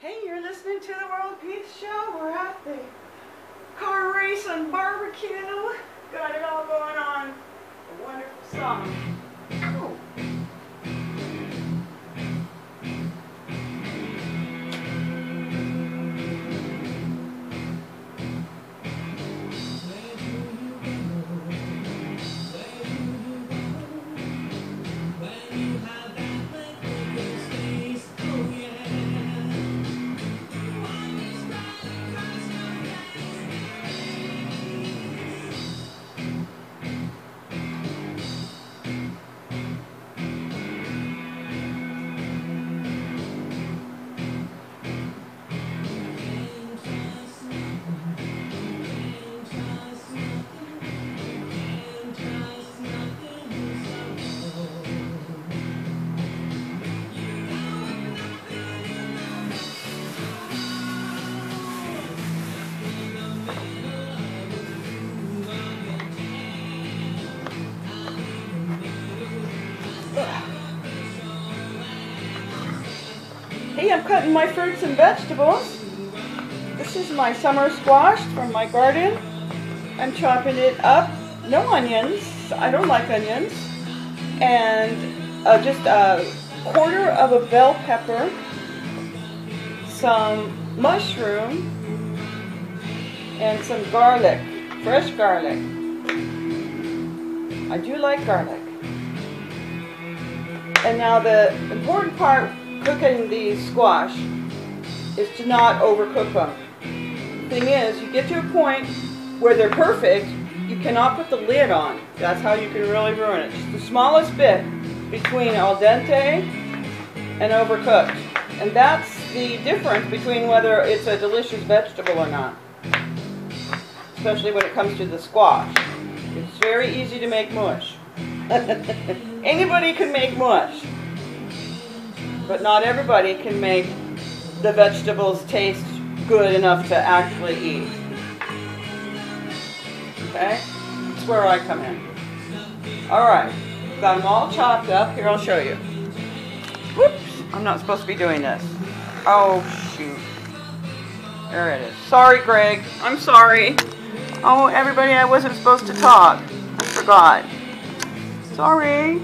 Hey, you're listening to the World Peace Show. We're at the car race and barbecue. Got it all going on. A wonderful song. Hey, I'm cutting my fruits and vegetables. This is my summer squash from my garden. I'm chopping it up. No onions. I don't like onions. And uh, just a quarter of a bell pepper. Some mushroom. And some garlic. Fresh garlic. I do like garlic. And now the important part cooking these squash is to not overcook them. Thing is, you get to a point where they're perfect, you cannot put the lid on. That's how you can really ruin it. Just the smallest bit between al dente and overcooked. And that's the difference between whether it's a delicious vegetable or not. Especially when it comes to the squash. It's very easy to make mush. Anybody can make mush but not everybody can make the vegetables taste good enough to actually eat. Okay? That's where I come in. Alright, got them all chopped up. Here, I'll show you. Whoops, I'm not supposed to be doing this. Oh, shoot. There it is. Sorry, Greg. I'm sorry. Oh, everybody, I wasn't supposed to talk. I forgot. Sorry.